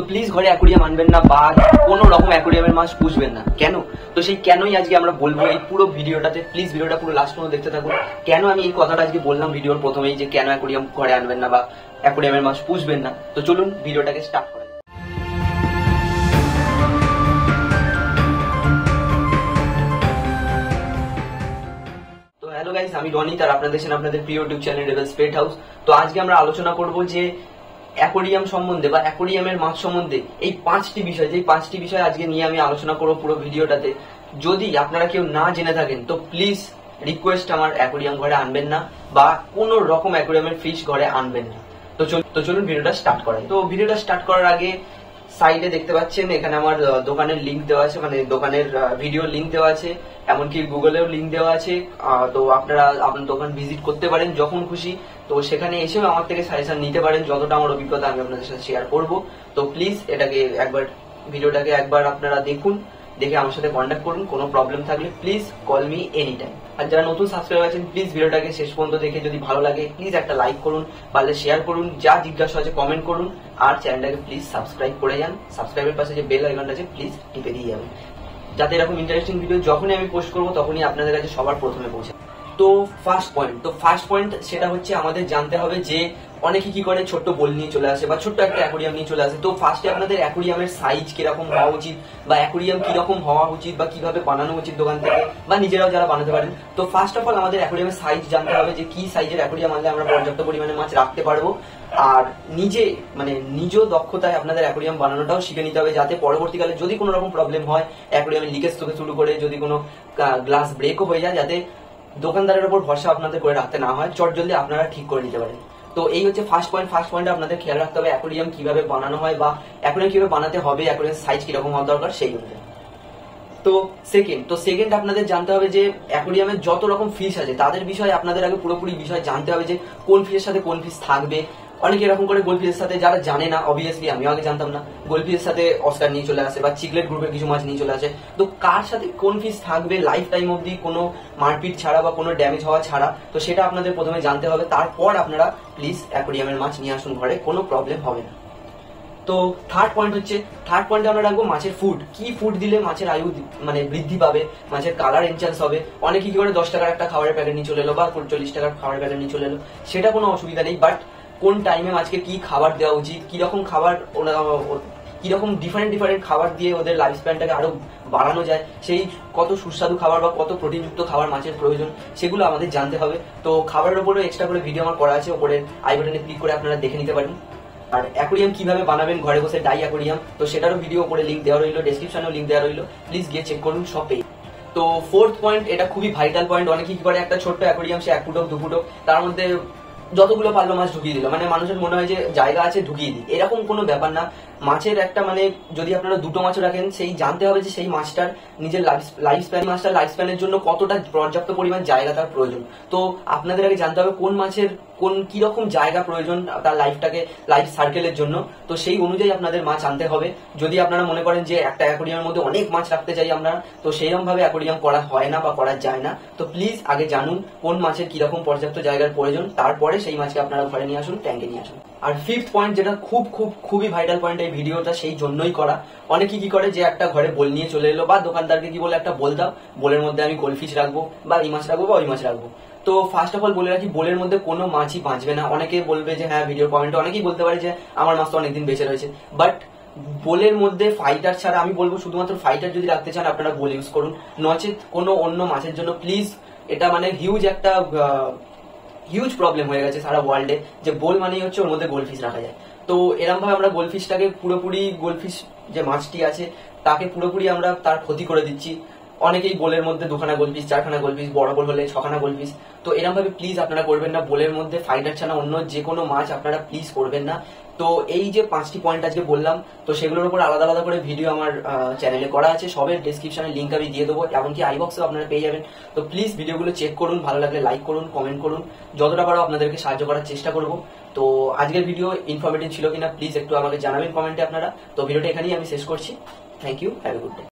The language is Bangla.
তো প্লিজ ঘরে অ্যাকুরিয়াম আনবেন না বা কোনো রকম অ্যাকুরিয়ামের মাছ পুষবেন না। কেন? তো সেই কেনই আজকে আমরা বলব এই পুরো ভিডিওটাতে। প্লিজ ভিডিওটা পুরো লাস্ট পর্যন্ত দেখতে থাকুন। কেন আমি এই কথাটা আজকে বললাম ভিডিওর প্রথমেই যে কেন অ্যাকুরিয়াম ঘরে আনবেন না বা অ্যাকুরিয়ামের মাছ পুষবেন না? তো চলুন ভিডিওটাকে স্টার্ট করা হ্যালো গাইস আমি রনি তার আপনাদের আপনাদের প্রিয় YouTube channel rebel spate house তো আজকে আমরা আলোচনা করব যে অ্যাকোরিয়াম সম্বন্ধে বা অ্যাকোরিয়ামের মাছ সম্বন্ধে এই পাঁচটি বিষয় যে পাঁচটি বিষয় আজকে নিয়ে আমি আলোচনা করব পুরো ভিডিওটাতে। যদি আপনারা কেউ না জেনে থাকেন, তো প্লিজ রিকোয়েস্ট আমার অ্যাকোরিয়াম ঘরে আনবেন না বা কোনো রকম অ্যাকোরিয়ামের ফিশ ঘরে আনবেন না। তো তো চলুন ভিডিওটা স্টার্ট করাই তো ভিডিওটা স্টার্ট করার আগে সাইডে দেখতে পাচ্ছেন, এখানে আমার দোকানের লিঙ্ক দেওয়া আছে মানে দোকানের ভিডিও লিঙ্ক দেওয়া আছে, এমনকি গুগলেও লিঙ্ক দেওয়া আছে তো আপনারা আপনার দোকান ভিজিট করতে পারেন যখন খুশি। তো সেখানে এসেও আমার থেকে সাজেশন নিতে পারেন, যতটা আমার অভিজ্ঞতা আমি আপনাদের সাথে শেয়ার করব। তো প্লিজ এটাকে একবার ভিডিওটাকে একবার আপনারা দেখুন। দেখে আমার সাথে কন্ট্যাক্ট করুন, কোনো প্রবলেম থাকলে please call me any time আর যারা নতুন সাবস্ক্রাইব আছেন প্লিজ ভিডিওটাকে শেষ পর্যন্ত দেখে যদি ভালো লাগে প্লিজ একটা লাইক করুন, পারলে শেয়ার করুন, যা জিজ্ঞাসা আছে কমেন্ট করুন, আর চ্যানেলটাকে প্লিজ সাবস্ক্রাইব করে যান। সাবস্ক্রাইবের পাশে যে বেল আইকনটা আছে প্লিজ টিপে দিয়ে যাবেন। যাতে এরকম ইন্টারেস্টিং ভিডিও যখনই আমি পোস্ট করব, তখনই আপনাদের কাছে সবার প্রথমে পৌঁছে তো ফার্স্ট পয়েন্ট তো ফার্স্ট পয়েন্ট সেটা হচ্ছে আমাদের জানতে হবে যে অনেকে কি করে ছোট্ট বোল নিয়ে চলে আসে বা ছোট্ট একটা অ্যাকোরিয়াম নিয়ে চলে আসে। তো ফার্স্টে আপনাদের অ্যাকোরিয়ামের সাইজ কীরকম হওয়া উচিত বা অ্যাকোরিয়াম কীরকম হওয়া উচিত বা কীভাবে বানানো উচিত দোকান থেকে বা নিজেরাও যারা বানাতে পারেন। তো ফার্স্ট অফ অল আমাদের অ্যাকোরিয়ামের সাইজ জানতে হবে যে কি সাইজের অ্যাকোরিয়াম আনলে আমরা পর্যাপ্ত পরিমাণে মাছ রাখতে পারব। আর নিজে মানে নিজ দক্ষতায় আপনাদের অ্যাকোরিয়াম বানানোটাও শিখে নিতে হবে যাতে পরবর্তীকালে যদি কোনো রকম প্রবলেম হয় অ্যাকোরিয়ামের লিকেজ থেকে শুরু করে যদি কোনো গ্লাস ব্রেকও হয়ে যায়, যাতে দোকানদারের উপর ভরসা আপনাদের করে রাখতে না হয়, চট জলদি আপনারা ঠিক করে নিতে পারেন। তো এই হচ্ছে ফার্স্ট পয়েন্ট ফার্স্ট পয়েন্টে আপনাদের খেয়াল রাখতে হবে অ্যাকোরিয়াম কীভাবে বানানো হয় বা অ্যাকোরিয়াম কীভাবে বানাতে হবে অ্যাকোরিয়াম সাইজ কীরকম হওয়া দরকার সেই অনুযায়ী। তো সেকেন্ড তো সেকেন্ড আপনাদের জানতে হবে যে অ্যাকোরিয়ামের যত রকম ফিস আছে, তাদের বিষয়ে আপনাদের আগে পুরোপুরি বিষয় জানতে হবে যে কোন ফিশের সাথে কোন ফিশ থাকবে অনেকে এরকম করে গোলফিশের সাথে, যারা জানে না অবভিয়াসলি আমিও আগে জানতাম না গোলফিশের সাথে অস্কার নিয়ে চলে আসে বা চিকলেট গ্রুপের কিছু মাছ নিয়ে চলে আসে। তো কার সাথে কোন ফিশ থাকবে লাইফ টাইম অবধি কোনো মারপিট ছাড়া বা কোনো ড্যামেজ হওয়া ছাড়া? তো সেটা আপনাদের প্রথমে জানতে হবে। তারপর আপনারা প্লিজ অ্যাকোরিয়ামের মাছ নিয়ে আসুন ঘরে, কোনো প্রবলেম হবে না। তো থার্ড পয়েন্ট হচ্ছে থার্ড পয়েন্টে আমরা রাখব মাছের ফুড কি ফুড দিলে মাছের আয়ু মানে বৃদ্ধি পাবে, মাছের কালার এনচান্স হবে? অনেকে কি করে দশ টাকার একটা খাবারের প্যাকেট নিয়ে চলে এলো বা চল্লিশ টাকার খাবারের প্যাকেট নিয়ে চলে এলো? সেটা কোনো অসুবিধা নেই বাট কোন টাইমে মাছকে কি খাবার দেওয়া উচিত, কীরকম খাবার কীরকম ডিফারেন্ট ডিফারেন্ট খাবার দিয়ে ওদের লাইফ স্প্যানটাকে আরও বাড়ানো যায়, সেই কত সুস্বাদু খাবার বা কত প্রোটিনযুক্ত খাবার মাছের প্রয়োজন, সেগুলো আমাদের জানতে হবে। তো খাবারের উপরে এক্সট্রা করে ভিডিও আমার করা আছে, ওপরে আই বাটনে ক্লিক করে আপনারা দেখে নিতে পারেন। আর অ্যাকোরিয়াম কীভাবে বানাবেন, ঘরে বসে ডাই অ্যাকোরিয়াম তো সেটারও ভিডিও ওপরে লিঙ্ক দেওয়া রইল ডেসক্রিপশনেও লিঙ্ক দেওয়া রইল প্লিজ গিয়ে চেক করুন সব তো ফোর্থ পয়েন্ট এটা খুবই ভাইটাল পয়েন্ট অনেকেই কি করে, একটা ছোট্ট অ্যাকোরিয়াম সে এক ফুটো দু ফুটো তার মধ্যে যতগুলো পারল মাছ ঢুকিয়ে দিল। মানে মানুষের মনে হয় যে জায়গা আছে, ঢুকিয়ে দিই। এরকম কোনো ব্যাপার না। মাছের একটা মানে যদি আপনারা দুটো মাছ রাখেন, সেই জানতে হবে যে সেই মাছটার নিজের লাইফ স্প্যান মাছটার লাইফ স্প্যানের জন্য কতটা পর্যাপ্ত পরিমাণ জায়গা তার প্রয়োজন। তো আপনাদের আগে জানতে হবে কোন মাছের কোন কি রকম জায়গা প্রয়োজন তার লাইফটাকে লাইফ সার্কেলের জন্য। তো সেই অনুযায়ী আপনাদের মাছ আনতে হবে। যদি আপনারা মনে করেন যে একটা অ্যাকোরিয়ামের মধ্যে অনেক মাছ রাখতে চাই আমরা, তো সেইরকম ভাবে অ্যাকোরিয়াম করা হয় না বা করা যায় না। তো প্লিজ আগে জানুন কোন মাছের কীরকম পর্যাপ্ত জায়গার প্রয়োজন, তারপরে সেই মাছকে আপনারা ঘরে নিয়ে আসুন ট্যাঙ্কে নিয়ে আসুন। আর ফিফথ পয়েন্ট যেটা খুব খুব, খুবই ভাইটাল পয়েন্ট এই ভিডিওটা, সেই জন্যই করা। অনেকে কি করে যে একটা ঘরে বল নিয়ে চলে এলো, বা দোকানদারকে কি বলে একটা বল দাও, বলের মধ্যে আমি গোলফিশ রাখব, বা এই মাছ রাখব, বা ওই মাছ রাখব। তো ফার্স্ট অফ অল বলে রাখি, বোলের মধ্যে কোনো মাছই বাঁচবে না। অনেকে বলবে যে হ্যাঁ ভিডিওর কমেন্টে অনেকেই বলতে পারে যে, আমার মাছ তো অনেকদিন বেঁচে রয়েছে। বাট বোলের মধ্যে ফাইটার ছাড়া আমি বলব শুধুমাত্র ফাইটার যদি রাখতে চান, আপনারা বোল ইউজ করুন। নচেত কোনো অন্য মাছের জন্য প্লিজ এটা মানে হিউজ একটা হিউজ প্রবলেম হয়ে গেছে সারা ওয়ার্ল্ডে যে বোল মানেই হচ্ছে ওর মধ্যে গোলফিশ রাখা যায়। তো এরকম ভাবে আমরা গোলফিশটাকে পুরোপুরি গোলফিশ যে মাছটি আছে, তাকে পুরোপুরি আমরা তার ক্ষতি করে দিচ্ছি। অনেকেই বোলের মধ্যে দুখানা গোলপিস চারখানা গোলপিস বড় বোল হলে ছখানা গোলপিস তো এরকম ভাবে প্লিজ আপনারা করবেন না বোলের মধ্যে ফাইটার ছাড়া অন্য যে কোনো মাছ আপনারা প্লিজ করবেন না। তো এই যে পাঁচটি পয়েন্ট আজকে বললাম, তো সেগুলোর উপর আলাদা আলাদা করে ভিডিও আমার চ্যানেলে করা আছে। সবের ডিসক্রিপশনে লিঙ্ক আমি দিয়ে দেবো, এমনকি আই বক্সেও আপনারা পেয়ে যাবেন। তো প্লিজ ভিডিওগুলো চেক করুন, ভালো লাগলে লাইক করুন কমেন্ট করুন। যতটা পারো আপনাদেরকে সাহায্য করার চেষ্টা করব। তো আজকের ভিডিও ইনফরমেটিভ ছিল কিনা প্লিজ একটু আমাকে জানাবেন কমেন্টে আপনারা। তো ভিডিওটা এখানেই আমি শেষ করছি। Thank you have a good day